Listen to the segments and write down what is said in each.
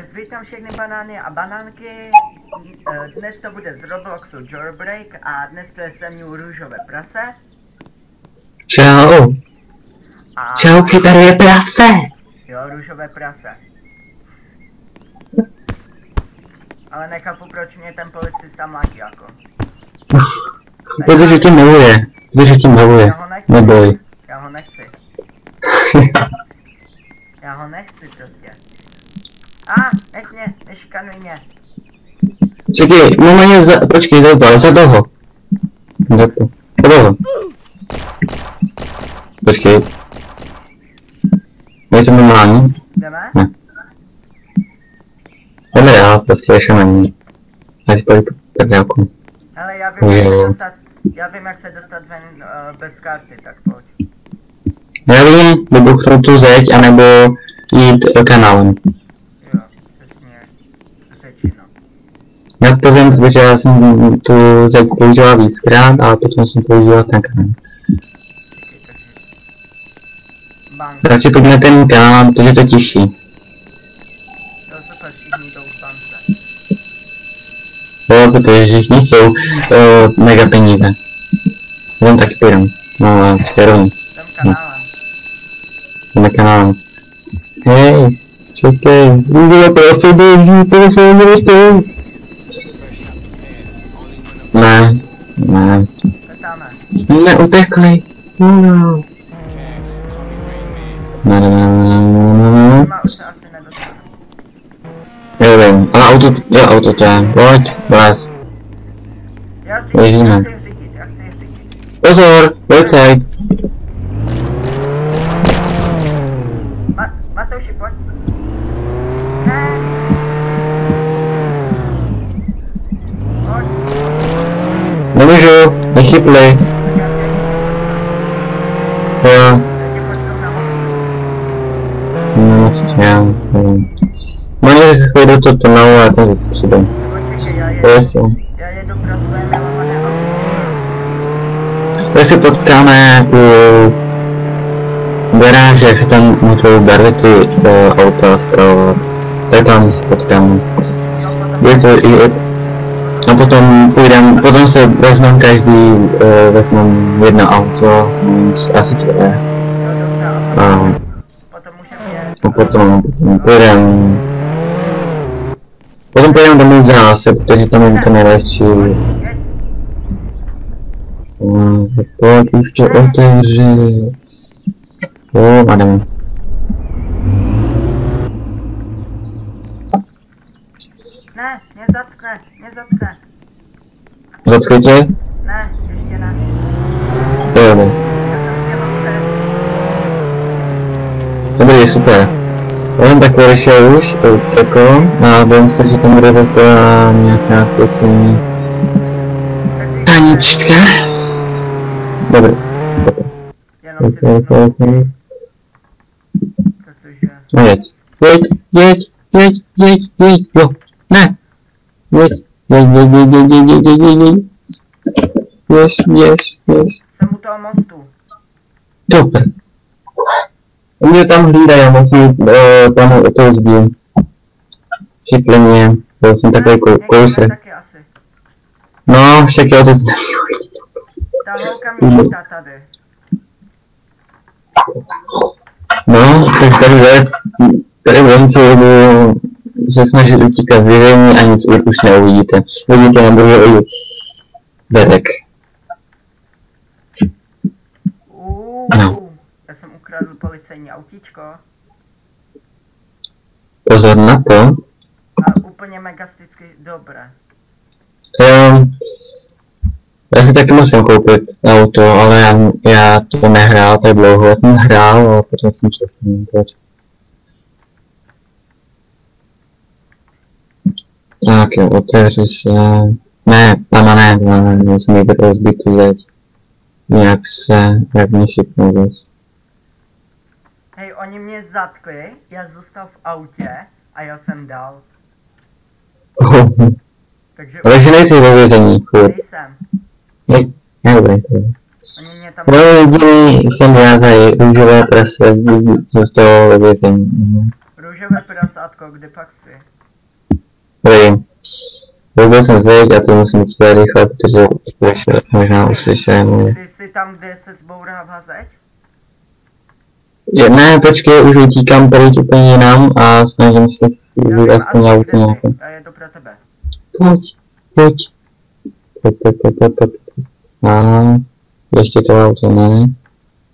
vítám všechny banány a banánky. Dnes to bude z Robloxu Jailbreak a dnes to je se mnou růžové prase. Čau. A Čauky, tady je prase. jo, růžové prase. Ale nechápu, proč mě ten policista mlátí jako. Protože tě miluje. Protože tě miluje. Já ho nechci. Neboj. Já ho nechci. Já ho nechci prostě. A, nech mě, nešikanuj mě. Čekej, normálně za, počkej, za toho, za toho. Za to. Za toho. Počkej. Je to normální? Jdeme? Ne. Jdeme dál, prostě ještě na ní. Ať pojď tak jako. Ale já vím, jak se dostat, já vím, jak se dostat ven uh, bez karty, tak pojď. Já vím, vybuchnout tu zeď, anebo jít kanálem. na kterém, protože já jsem tu zeku používal víckrát a potom jsem používal ten krám. Radši pojďme ten krám, protože to těší. Jo, protože všichni jsou uh, mega peníze. Jsem taky půjdem. No, ale čekaj Jsem Tam kanálem. Tam kanálem. Hej, čekej. Udělá to asi běží, to se mi protect me. No. No, no, no, no, no. Even, ah, auto, ja, auto time. Right, baas. Ja, Waar is iemand? Dat is hoor, website. Matoshi, bot. Ну же, на хиплей. Nastě. Nastě. Oni se chodí do tunelu a tak přijdu. Jestli. Jestli potkáme u garáže, že tam můžou barvit ty eh, auta z tak tam se potkáme. Je to i od a potom půjdem, potom se vezmem každý, uh, vezmem jedno auto, asi dvě. A, eh, a potom, potom půjdem, potom půjdem do muzea asi, protože tam je to nejlepší. No, um, pojď už to otevři. Jo, a jdem. Ne, nezatkne, nezatkne. Zatkli tě? Ne, ještě ne. Jo. Já jsem utéct. Dobrý, super. Já jsem tak odešel už, utekl, a budem se, že tam bude zase nějaká pocení Tak Tanička. Dobrý. Dobrý. Jenom si Ok, vypnu, ok, ok. protože... No jeď. Jeď, jeď, jeď, jeď, jeď, jo. Ne. Jeď, Yes, yes, yes, yes. Jsem u toho mostu. Dobře. Mě tam hlídá, já moc uh, eh, tam o to zbíl. Chytli mě, byl jsem takový kou, kousek. No, však já to znám. Ta holka mě chytá tady. No, tak tady jde, tady v rámci se snažit utíkat z vězení a nic už neuvidíte. Uvidíte na druhé. Zadek. Uuu, No. já jsem ukradl policejní autíčko. Pozor na to. A úplně megasticky dobré. Jo, já si taky musím koupit auto, ale já, já to nehrál tak dlouho. Já jsem hrál, ale potom jsem přestal. proč. Tak jo, otevři se. Ne, mama ne, ne, musím jít rozbít tu zeď. Jak se, jak mě šipnou zas. Hej, oni mě zatkli, já zůstal v autě a já jsem dal. Takže Takže nejsi ve vězení, furt. nejsem. Ne, ne, je. Oni mě tam... No jediný jsem já tady, růžové prase, zůstalo ve vězení. Mhm. Růžové prasátko, kde pak jsi? Nevím. Vůbec jsem zeď a to musím udělat rychle, protože slyšel, možná uslyšel můj. Ty jsi tam, kde se zbourává zeď? Je, ne, počkej, už utíkám pryč úplně jinam a snažím se vím, aspoň auto kde nějaké. jsi? Já jedu pro tebe. Pojď, pojď. Pojď, pojď, pojď, pojď, pojď. Ano, ještě to auto, ne?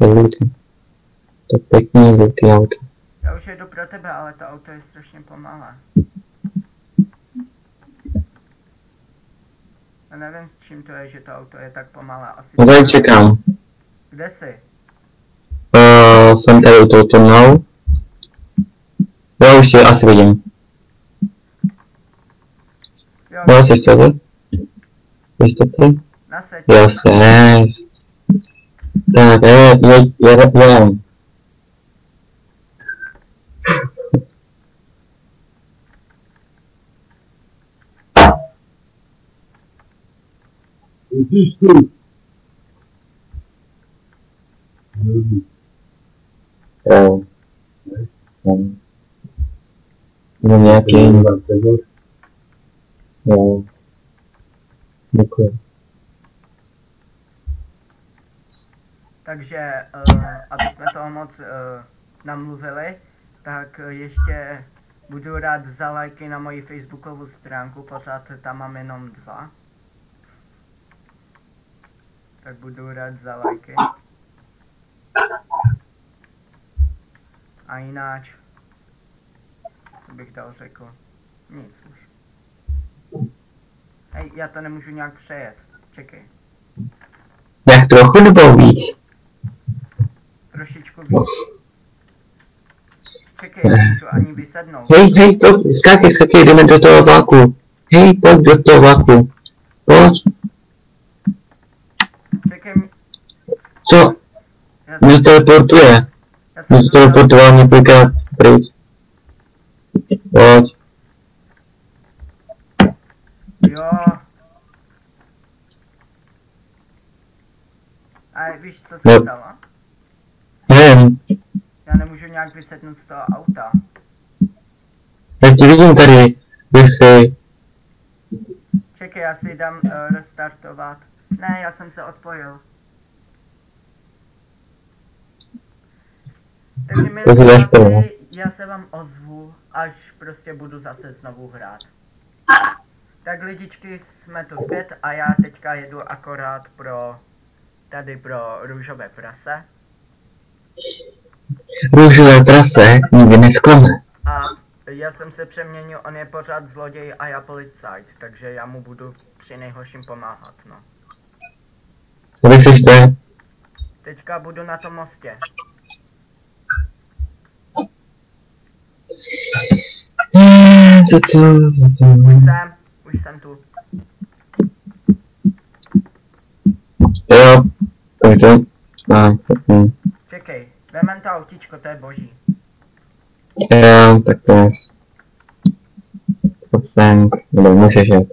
Velký. To pěkný velký auto. Já už jedu pro tebe, ale to auto je strašně pomalé. Nevím, s čím to je, že to auto je tak pomalé. Asi No tady čekám. Kde jsi? Uh, jsem tady u toho tunelu. Jo, už tě asi vidím. Jo, Jo, jsi tady? Jsi to tady? na. Jo, jsi. Tak, je, je, je, je. Jo. Jo. No nějaký, jo. Děkuji. Takže, uh, aby jsme toho moc uh, namluvili, tak uh, ještě budu rád za lajky na moji facebookovou stránku, pořád tam mám jenom dva. Tak budu rád za lajky. A jináč, co bych dal řekl? Nic už. Hej, já to nemůžu nějak přejet. Čekej, Jak trochu nebo víc? trošičku víc. Čekej, nemůžu ani vysednout. Hej, hej, to, skákej, skákej, jdeme do toho vlaku. Hej, pojď do toho vlaku. Pojď, Čekej, mi- co? Mě jsem, to teleportuje. Mě to teleportoval několikrát pryč. Pojď. Jo. A víš, co se No. stalo? Nevím, Já nemůžu nějak vysednout z toho auta. já tě vidím tady. Si, Čekej, já si dám uh, restartovat. Ne, já jsem se odpojil. Takže milí diváci, prvo. já se vám ozvu, až prostě budu zase znovu hrát. Tak lidičky, jsme tu zpět a já teďka jedu akorát pro, tady pro růžové prase. růžové prase nikdy nesklame. A já jsem se přeměnil, on je pořád zloděj a já policajt, takže já mu budu při nejhorším pomáhat, no. Vy jsi? Teďka budu na tom mostě. Co to, co to? Už jsem, už jsem tu. Jo, to. A, hm. Čekej, vemem to autíčko, to je boží. Jo, tak to je. Posenk, nebo můžeš jet.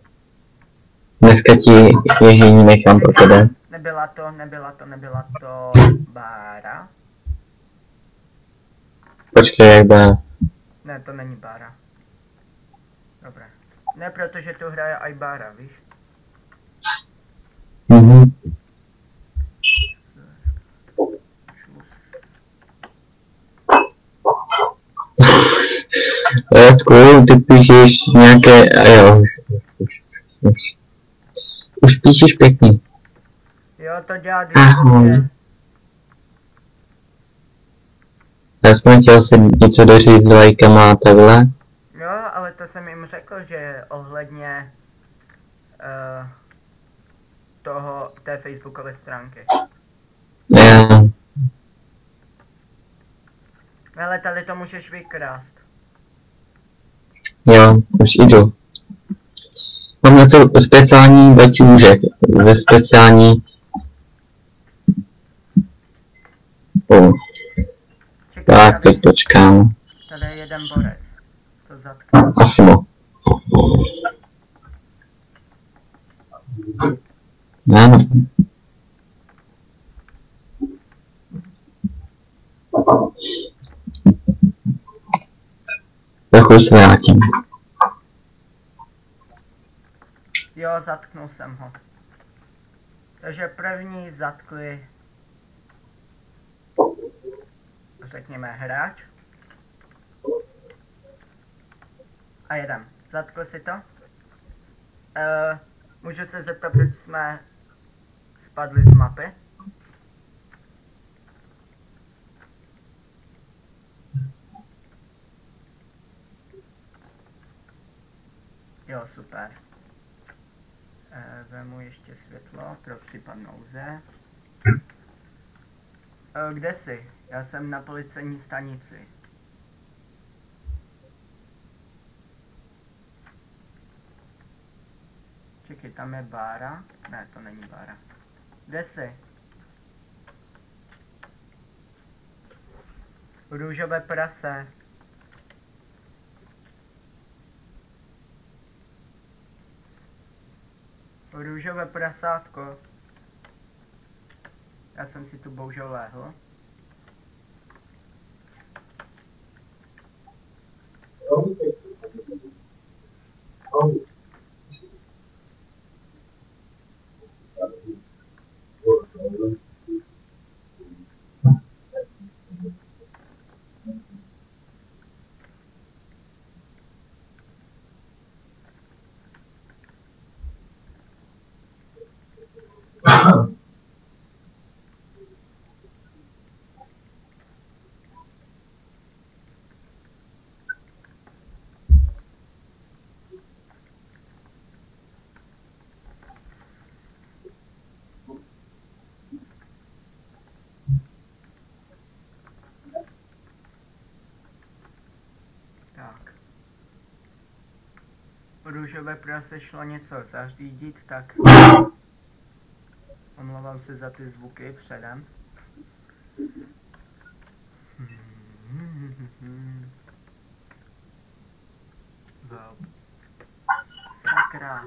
Dneska ti ježení nechám pro tebe. Nebyla to, nebyla to, nebyla to Bára. Počkej, jak bude. Ne, to není Bára. Dobré. Ne, protože tu hraje i Bára, víš? Mhm. Radku, ty píšeš nějaké, a jo, už, už, už, už, už píšeš pěkně. Jo, to dělá když Ahoj. prostě... Já jsem chtěl si něco doříct s lajkama a takhle. Jo, ale to jsem jim řekl, že ohledně uh, toho, té facebookové stránky. Já, Ale tady to můžeš vykrást. jo, už jdu. Mám na to speciální baťůžek ze speciální... O, Čekaj, tak, teď počkám. tady je jeden borec. To zatkne. Asi mo. Ano. Trochu se vrátím. Jo, zatknul jsem ho. Takže první zatkli, řekněme, hráč. A jedem. Zatkli si to? Uh, můžu se zeptat, proč jsme spadli z mapy? Jo, super. E, vemu ještě světlo pro případ nouze. E, kde jsi? Já jsem na policejní stanici. Čekaj, tam je Bára. Ne, to není Bára. Kde jsi? Růžové prase. Růžové prasátko. Já jsem si tu bohužel lehl. Tak. Růžové prase šlo něco zařídit, tak omlouvám se za ty zvuky předem. Sakra.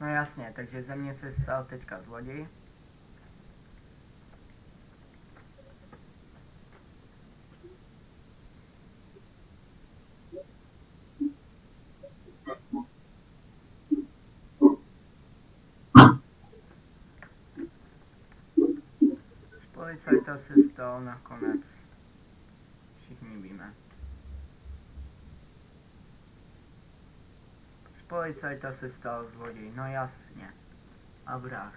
No jasně, takže ze mě se stal teďka zloděj. Policajta se stal nakonec. Všichni víme. Z policajta se stal zloděj, no jasně. A vrah.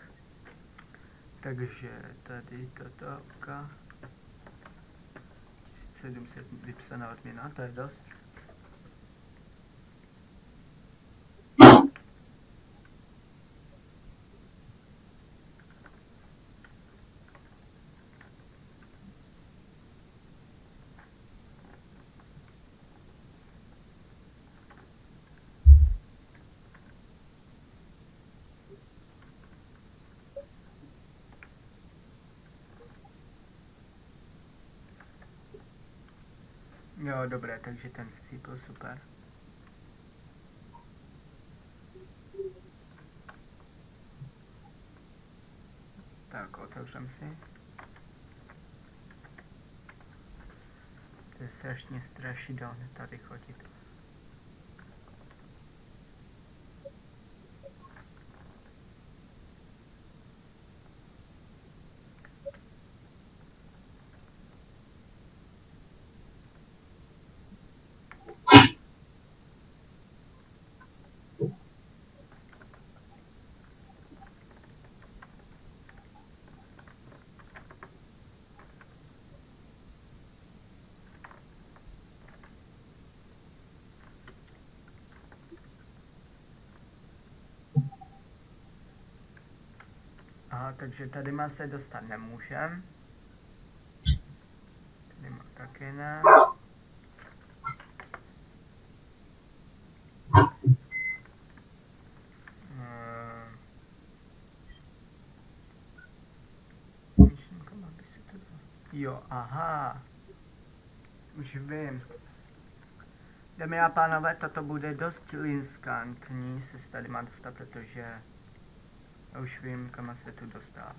Takže tady tato oka. 1700 vypsaná odměna, to je dost. Jo, dobré, takže ten chci byl super. Tak, otevřem si. To je strašně strašidelné tady chodit. Takže tady má se dostat nemůžem. Tady má taky ne. Dalo- Jo, aha. Už vím. Dámy a pánové, toto bude dost linskantní se tady má dostat, protože já už vím, kam se tu dostal.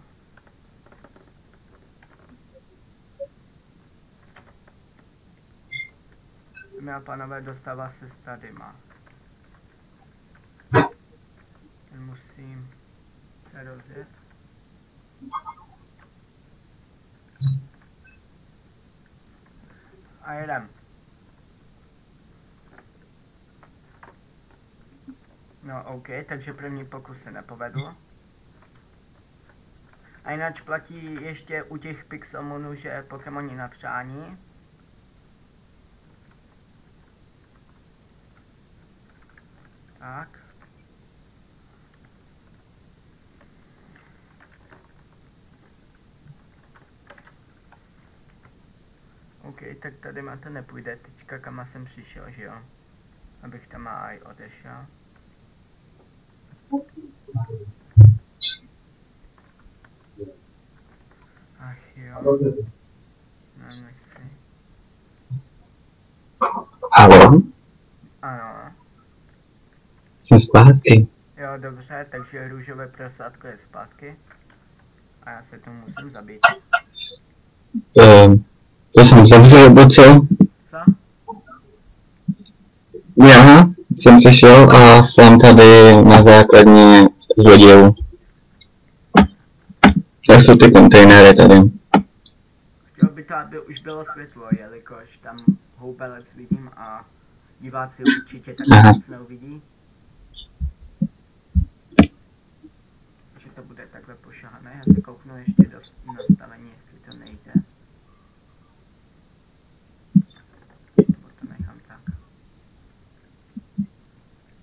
Dámy a pánové, dostává se stadyma. Ten musím se rozjet. A jedem. No OK, takže první pokus se nepovedl. A jinak platí ještě u těch Pixelmonů, že Pokémoni na přání. Tak. OK, tak tady má to nepůjde teďka, kam jsem přišel, že jo? Abych tam aj odešel. Halo? Ano, Jsem zpátky. jo, dobře, takže růžové prasátko je zpátky. A já se tomu musím zabít. Ehm, to jsem zavřel, nebo co? Co? Já jsem přišel a jsem tady na základně zlodějů. Jak jsou ty kontejnery tady? Chtěl by to, aby už bylo světlo, jelikož tam houbelec vidím a diváci určitě tak nic neuvidí. Že to bude takhle pošahané. Já se kouknu ještě do nastavení, jestli to nejde. Nebo to nechám tak.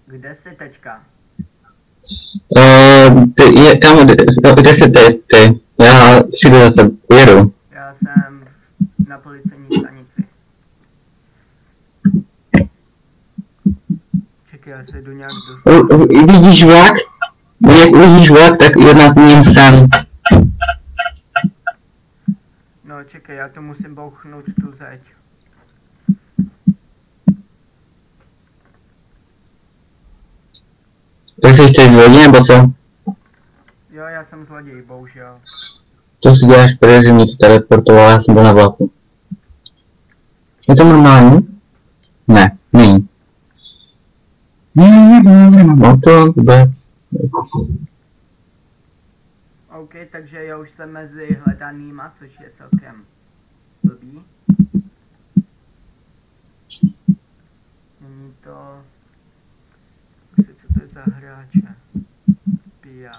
Kde jsi teďka? Ehm, ty, je, kam, kde, kde jsi ty, ty? Já přijdu za tebe, jedu. Já jsem na policejní stanici. Čekaj, já se jdu nějak dostat. U- u- Vidíš vlak? Jak uvidíš vlak, tak jed nad ním sem. No čekaj, já to musím bouchnout tu zeď. Tak jsi teď zloděj, nebo co? Jo, já jsem zloděj, bohužel. To si děláš, protože mě to teleportovalo, já jsem byl na vlaku. Je to normální? Ne, není. Nemám auto, vůbec. OK, takže já už jsem mezi hledanýma, což je celkem blbý. Není to... Co to je za hráče? Pia.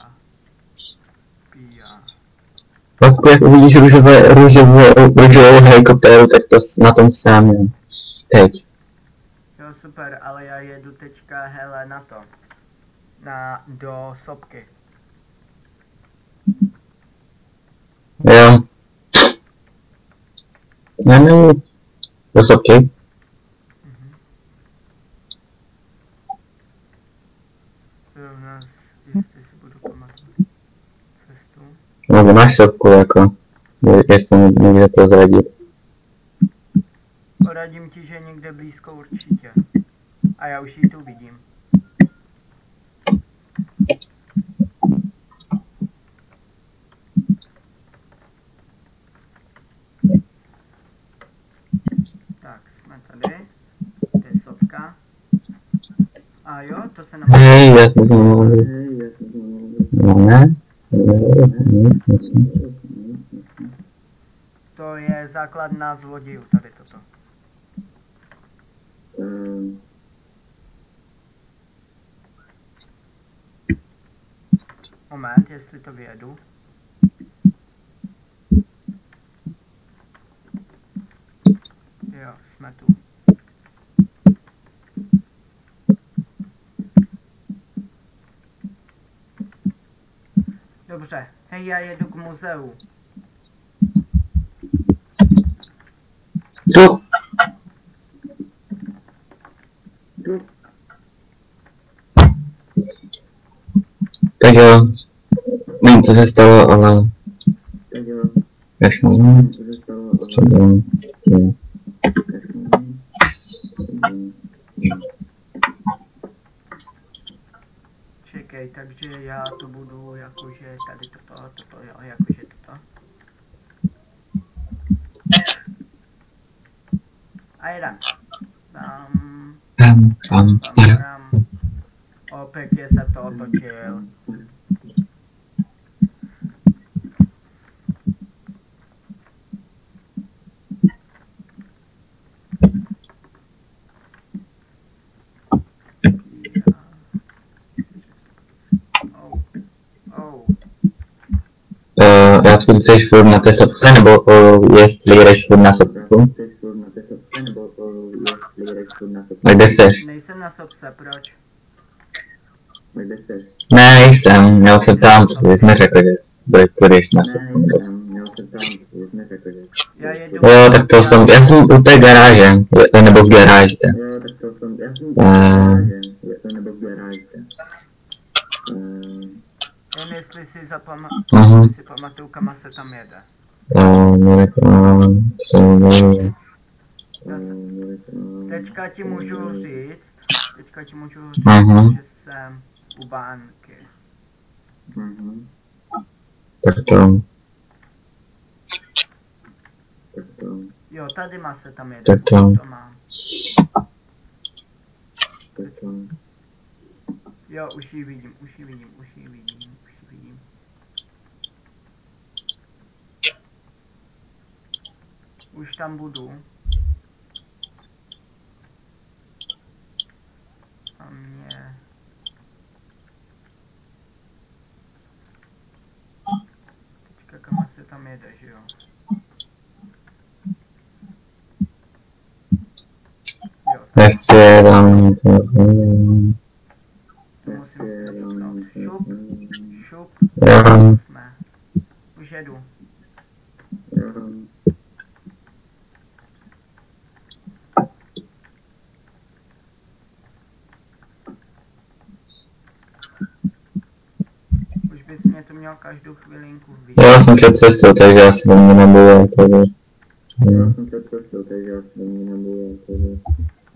Pia. Vlastně jak uvidíš růžové, růžové, růžovou helikoptéru, tak to na tom sám je. Teď. Jo, super, ale já jedu teďka, hele, na to. Na, do sopky. Jo. Já nevím. Vysoký. Mhm. No, máš sopku, jako. Jestli někde prozradit. Poradím ti, že někde blízko určitě. A já už ji tu vidím. Tak, jsme tady. To je sopka. A jo, to se nám... Hej, já jsem to mohl. No ne? To je základna zlodějů, tady toto. Moment, jestli to vyjedu. Jo, jsme tu. Dobře, hej, já jedu k muzeu. Tu. Tak jo. Nevím, co se stalo, ale... Až no, co bylo? Jo. pěkně se to otočil. Uh, já vždycky jsi furt na té sopce, nebo eh, uh, jestli jdeš furt na sopku? Kde jsi? Nejsem na sopce, proč? Ne, nejsem, měl jsem tam, protože jsme řekli, že bude- půjdeš na sopku. nebo s- Já jedu... Jo, tak to jsem, já jsem u té garáže, nebo v garáži. Eh, Jen jestli si zapama... Mhm. jestli si pamatuju, kam se tam jede. eh, no, tak, jsem, nevím. Já se... Teďka ti můžu říct, teďka ti můžu říct, Mhm. že jsem u bánky. tak to, Jo, tady má se tam jede, Tak to- to mám. Jo, už ji vidím, už ji vidím, už ji vidím, už ji vidím. Už tam budu. A mě... Teďka kam se tam jede, že jo? Nechci tam, to musím. Šup, šup, jsme. Už jedu. Už bys mě to měl každou chvilinku vidět. Já jsem před cestou, takže asi do mě nebude, takže.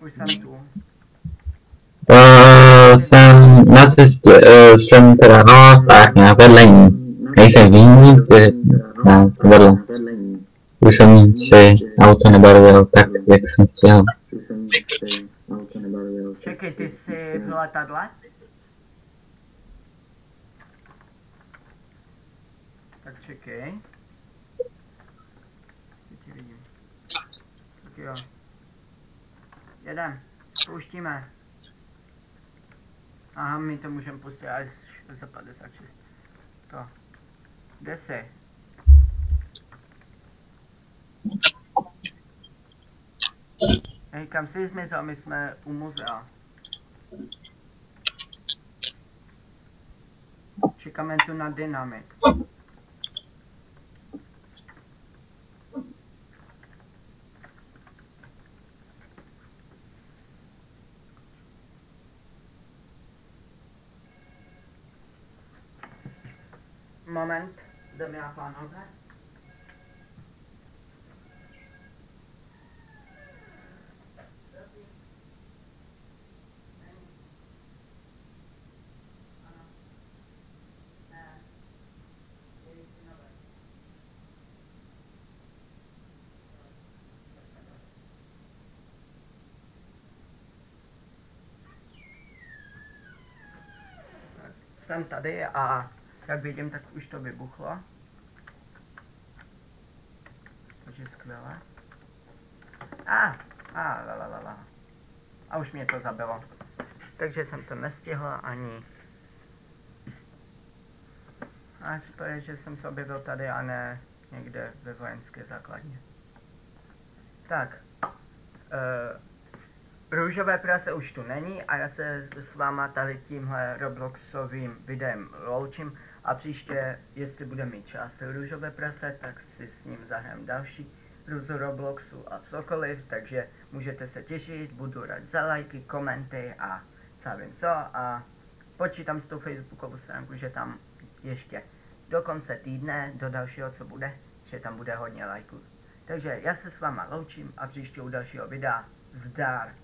Už jsem tu. Uh, jsem na cestě, uh, jsem teda, no, tak nějak vedle ní. Nejsem výjimný, protože, jsem vedle. Už jsem si auto nebarvil tak, jak jsem chtěl. Čekej, ty jsi v letadle? Tak čekej. Jestli tě vidím. Tak jo. Jedem. Spouštíme. Aha, my to můžeme pustit až za 56. To. Kde jsi? Hej, kam jsi zmizel? My jsme u muzea. Čekáme tu na dynamit. Moment, dámy a pánové. Jsem tady a jak vidím, tak už to vybuchlo. Takže skvěle. A, a, la, la, la, la. A už mě to zabilo. Takže jsem to nestihl ani. A super, že jsem se objevil tady a ne někde ve vojenské základně. Tak. Uh, Růžové prase už tu není a já se s váma tady tímhle Robloxovým videem loučím a příště, jestli bude mít čas růžové prase, tak si s ním zahrajem další z Robloxu a cokoliv, takže můžete se těšit, budu rád za lajky, komenty a co vím co a počítám s tou facebookovou stránku, že tam ještě do konce týdne, do dalšího co bude, že tam bude hodně lajků. Takže já se s váma loučím a příště u dalšího videa zdar.